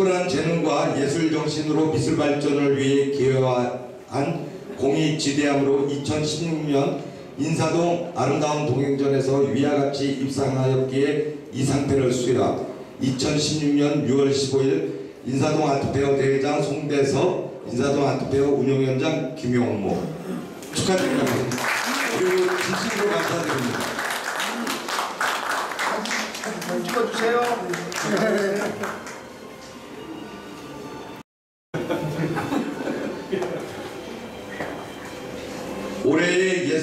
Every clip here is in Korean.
탁월한 재능과 예술 정신으로 미술 발전을 위해 기여한 공이 지대함으로 2016년 인사동 아름다운 동행전에서 위와 같이 입상하였기에 이 상패를 수여하 2016년 6월 15일 인사동 아트페어 대회장 송대섭 인사동 아트페어 운영위원장 김용모 축하드립니다. 그리고 진심으로 감사드립니다. 찍어주세요.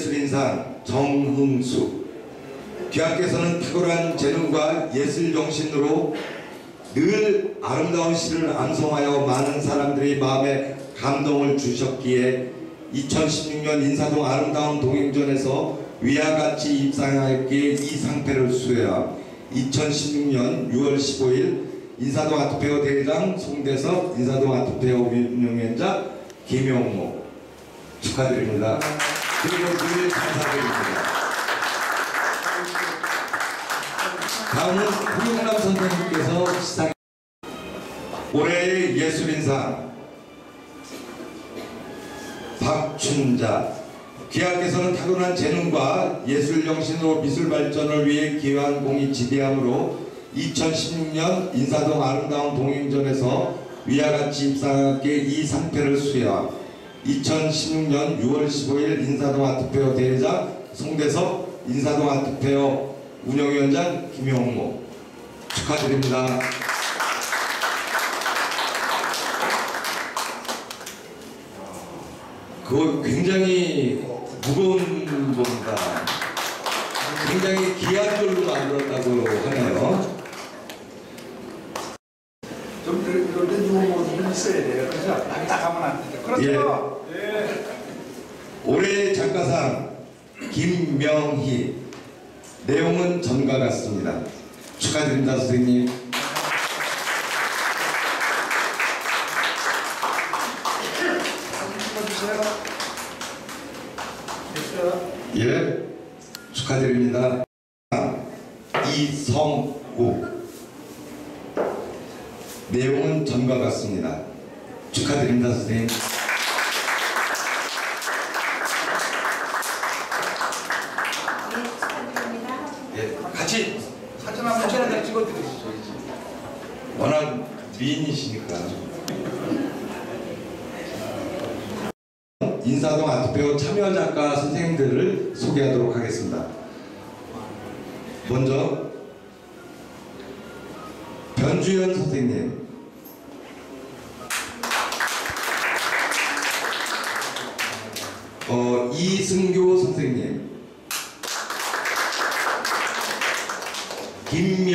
예술인상 정흥수 귀하께서는 탁월한 재능과 예술 정신으로 늘 아름다운 시를 암송하여 많은 사람들의 마음에 감동을 주셨기에 2016년 인사동 아름다운 동행전에서 위와 같이 입상하였기에 이 상패를 수여하 2016년 6월 15일 인사동 아트페어 대회장 송대섭 인사동 아트페어 운영위원장 김용모 축하드립니다. 그리고 늘 감사드립니다. 다음은 홍영남 선생님께서 시상 올해의 예술인상 박춘자. 귀하께서는 타고난 재능과 예술 정신으로 미술 발전을 위해 기여한 공이 지대함으로 2016년 인사동 아름다운 동행전에서 위와 같이 입상하게 이 상패를 수여하 2016년 6월 15일 인사동 아트페어 대회장 송대섭 인사동 아트페어 운영위원장 김용모 축하드립니다. 그거 굉장히 무거운 겁니다. 굉장히 귀한 걸로 만들었다고 하네요. 좀 유머가 좀 있어야 돼요. 그죠? 딱 하면 안 되죠. 그렇죠? 예. 올해의 작가상 김명희 내용은 전과 같습니다. 축하드립니다 선생님. 예 축하드립니다. 이성욱 내용은 전과 같습니다. 축하드립니다 선생님. 네, 축하드립니다. 예 같이 사진 한번 찍어 찍어드리시죠. 워낙 미인이시니까. 인사동 아트페어 참여 작가 선생님들을 소개하도록 하겠습니다. 먼저 변주현 선생님, 어, 이승교 선생님,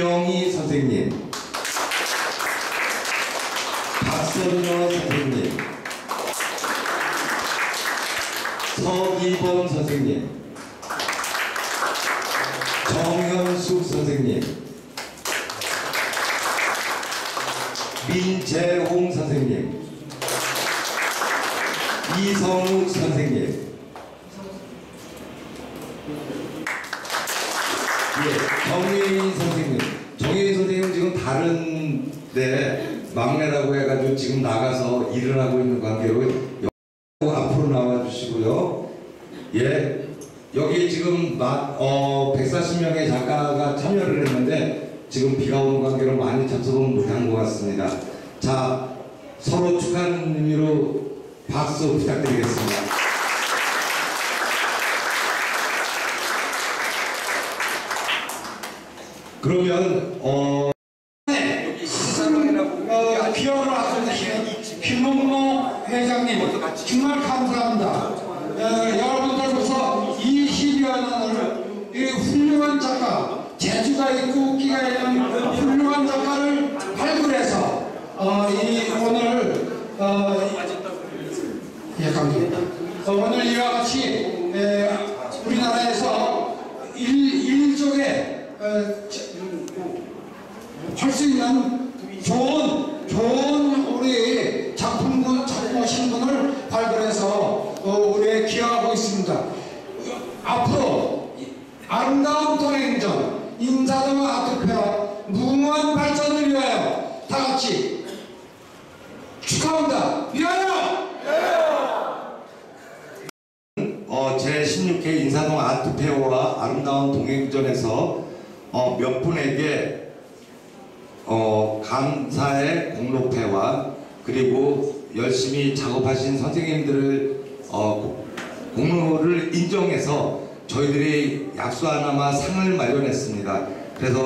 김명희 선생님, 박선여 선생님, 서기범 선생님, 정현숙 선생님, 민재홍 선생님, 이성욱 선생님, 예, 정혜인 선생님. 정혜인 선생님은 지금 다른 데 막내라고 해가지고 지금 나가서 일을 하고 있는 관계로 여- 앞으로 나와 주시고요. 예. 여기 지금 마, 어, 140명의 작가가 참여를 했는데 지금 비가 오는 관계로 많이 접속은 못한 것 같습니다. 자, 서로 축하하는 의미로 박수 부탁드리겠습니다. 그러면 어 어, 기여를 하셔주신 김홍모 회장님 정말 감사합니다. 어, 여러분들로서 20여 년을 이 훌륭한 작가, 재주가 있고 웃기가 있는 훌륭한 작가를 발굴해서 어, 이 오늘 어, 예, 감사합니다. 어, 오늘 이와 같이 에, 우리나라에서 일, 일종의 어, 할 수 있는 좋은 좋은 우리 작품군 작품 신분을 발굴해서 어, 우리에 기여하고 있습니다. 앞으로 아름다운 동행전 인사동 아트페어 무궁한 발전을 위하여 다 같이 축하합니다. 위하여! 어, 제16회 인사동 아트페어와 아름다운 동행전에서 어, 몇 분에게 어, 감사의 공로패와 그리고 열심히 작업하신 선생님들을 어, 공로를 인정해서 저희들이 약수 하나마 상을 마련했습니다. 그래서